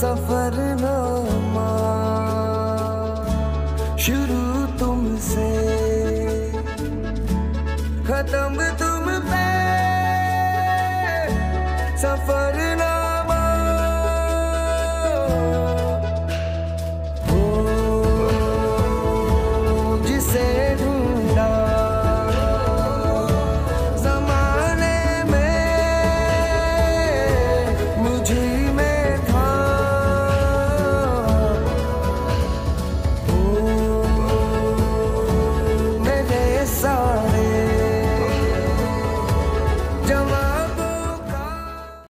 सफरनामा। शुरू तुमसे। खत्म तुम पे। सफ़र